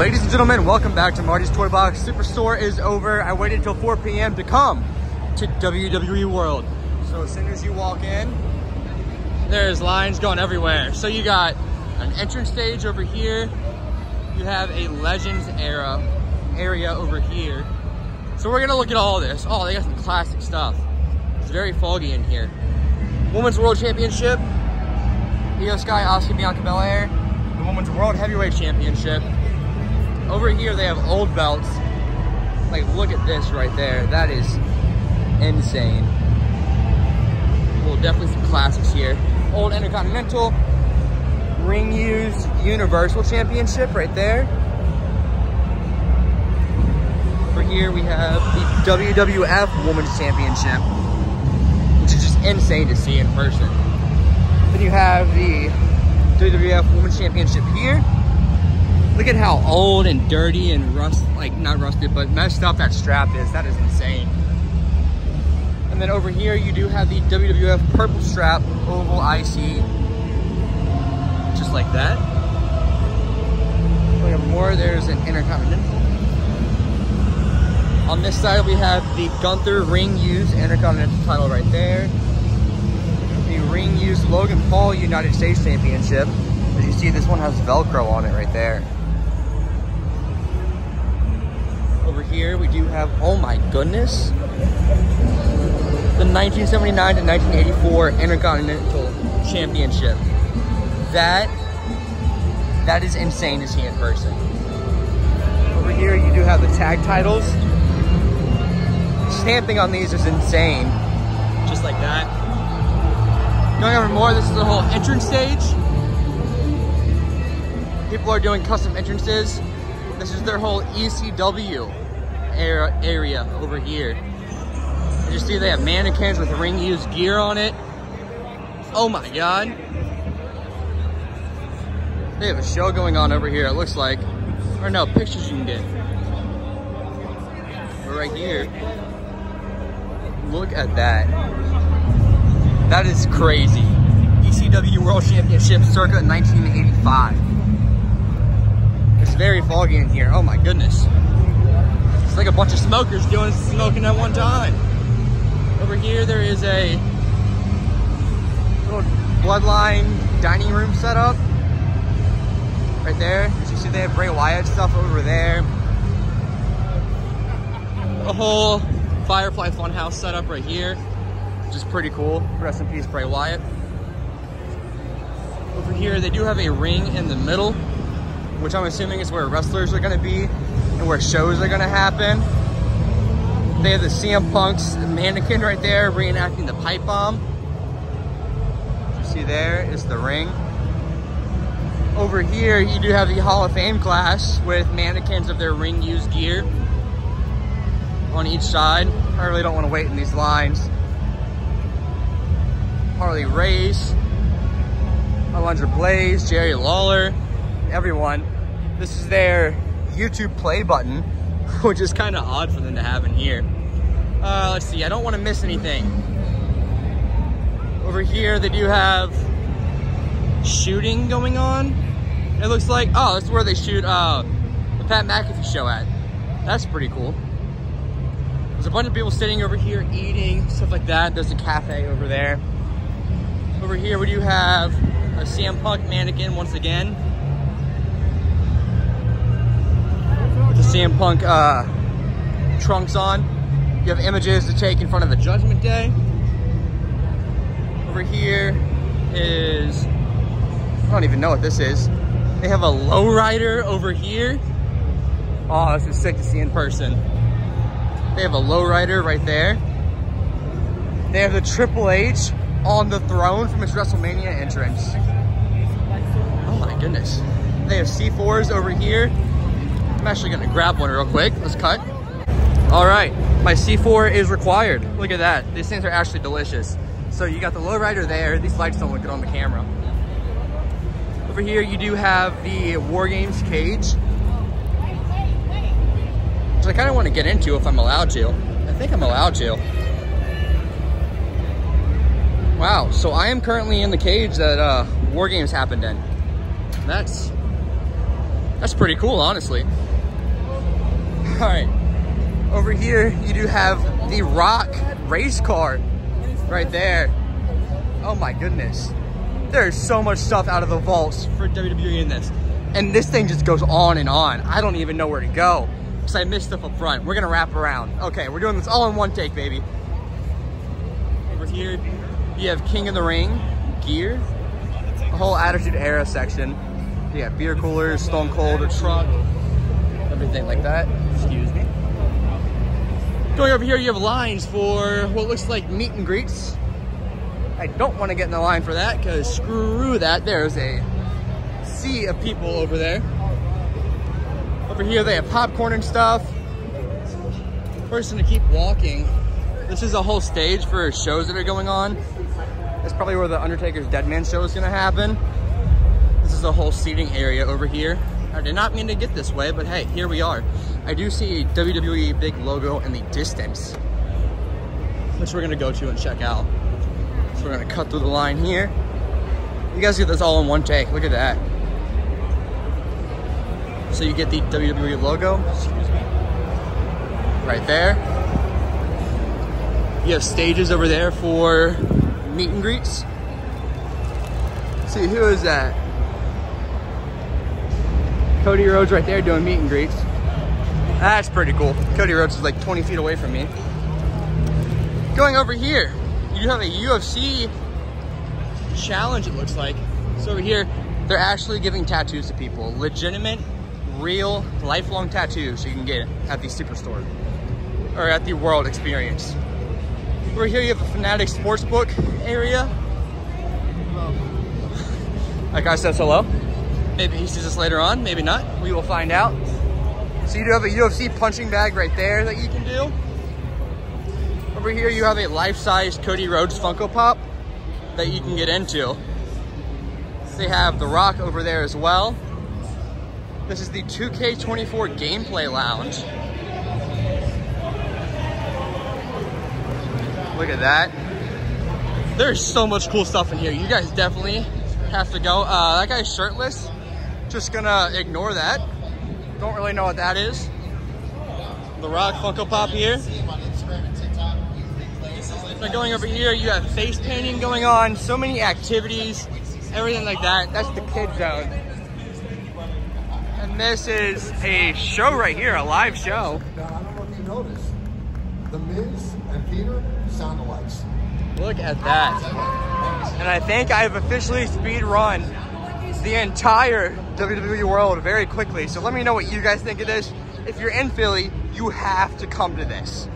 Ladies and gentlemen, welcome back to Marty's Toy Box. Superstore is over. I waited until 4 p.m. to come to WWE World. So as soon as you walk in, there's lines going everywhere. So you got an entrance stage over here. You have a Legends era area over here. So we're gonna look at all this. Oh, they got some classic stuff. It's very foggy in here. Women's World Championship. Iyo Sky, Asuka, Bianca Belair. The Women's World Heavyweight Championship. Over here, they have old belts. Like, look at this right there. That is insane. Well, definitely some classics here. Old Intercontinental, ring used Universal Championship right there. Over here, we have the WWF Women's Championship, which is just insane to see in person. Then you have the WWF Women's Championship here. Look at how old and dirty and rust, like not rusted, but messed up that strap is. That is insane. And then over here, you do have the WWF purple strap oval IC, just like that. We have more. There's an Intercontinental. On this side, we have the Gunther ring used Intercontinental title right there. The ring used Logan Paul United States Championship. As you see, this one has Velcro on it right there. Here, we do have, oh my goodness, the 1979 to 1984 Intercontinental Championship. That, that is insane to see in person. Over here, you do have the tag titles. Stamping on these is insane. Just like that. Going over more, this is the whole entrance stage. People are doing custom entrances. This is their whole ECW area over here. You see they have mannequins with ring used gear on it. Oh my god. They have a show going on over here, it looks like. Or no, pictures you can get. But right here, look at that. That is crazy. ECW World Championship circa 1985. It's very foggy in here. Oh my goodness. Bunch of smokers doing smoking at one time. Over here, there is a little bloodline dining room set up. Right there. As you see, they have Bray Wyatt stuff over there. A whole Firefly Funhouse setup right here, which is pretty cool. Rest in peace, Bray Wyatt. Over here, they do have a ring in the middle, which I'm assuming is where wrestlers are going to be and where shows are gonna happen. They have the CM Punk's mannequin right there reenacting the pipe bomb. You see there is the ring. Over here, you do have the Hall of Fame class with mannequins of their ring used gear on each side. I really don't want to wait in these lines. Harley Race, Alundra Blaze, Jerry Lawler, everyone. This is their YouTube play button, which is kind of odd for them to have in here. Uh, let's see, I don't want to miss anything. Over here, they do have shooting going on. It looks like, oh, this is where they shoot uh, the Pat McAfee show at. That's pretty cool. There's a bunch of people sitting over here eating, stuff like that. There's a cafe over there. Over here, we do have a CM Punk mannequin once again. CM Punk uh, trunks on. You have images to take in front of the Judgment Day. Over here is, I don't even know what this is. They have a lowrider over here. Oh, this is sick to see in person. They have a lowrider right there. They have the Triple H on the throne from his WrestleMania entrance. Oh my goodness. They have C4s over here. I'm actually gonna grab one real quick. Let's cut. All right, my C4 is required. Look at that. These things are actually delicious. So you got the lowrider there. These lights don't look good on the camera. Over here, you do have the War Games cage. Which I kind of want to get into if I'm allowed to. I think I'm allowed to. Wow, so I am currently in the cage that uh, War Games happened in. That's That's pretty cool, honestly. All right, over here you do have the Rock race car right there. Oh my goodness. There's so much stuff out of the vaults for WWE in this. And this thing just goes on and on. I don't even know where to go because I missed stuff up front. We're gonna wrap around. Okay, we're doing this all in one take, baby. Over here, you have King of the Ring, gear, a whole Attitude Era section. You have beer coolers, Stone Cold, a truck, everything like that. Going over here, you have lines for what looks like meet and greets. I don't want to get in the line for that because screw that. There's a sea of people over there. Over here, they have popcorn and stuff. Person to keep walking. This is a whole stage for shows that are going on. That's probably where the Undertaker's Dead Man show is going to happen. This is a whole seating area over here. I did not mean to get this way, but hey, here we are. I do see a WWE big logo in the distance, which we're gonna go to and check out. So we're gonna cut through the line here. You guys get this all in one take, look at that. So you get the WWE logo, right there. You have stages over there for meet and greets. Let's see, who is that? Cody Rhodes right there doing meet and greets. That's pretty cool. Cody Rhodes is like 20 feet away from me. Going over here, you have a UFC challenge, it looks like. So over here, they're actually giving tattoos to people. Legitimate, real, lifelong tattoos you can get at the Superstore or at the World Experience. Over here, you have a Fanatic Sportsbook area. That guy says hello. Maybe he sees us later on, maybe not. We will find out. So you do have a UFC punching bag right there that you can do. Over here you have a life-size Cody Rhodes Funko Pop that you can get into. They have The Rock over there as well. This is the 2K24 Gameplay Lounge. Look at that. There's so much cool stuff in here. You guys definitely have to go. Uh, that guy's shirtless. Just gonna ignore that. Don't really know what that is. The Rock Funko Pop here. Then going over here, you have face painting going on, so many activities, everything like that. That's the kid zone. And this is a show right here, a live show. Now, I don't know if you noticed, The Miz and Peter sound alike. Look at that. And I think I've officially speed run the entire WWE world very quickly. So let me know what you guys think of this. If you're in Philly, you have to come to this.